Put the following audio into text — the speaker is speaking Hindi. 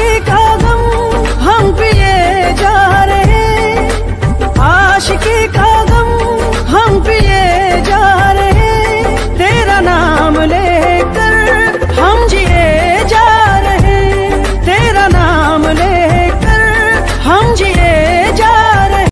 के कदम हम पिए जा रहे आश के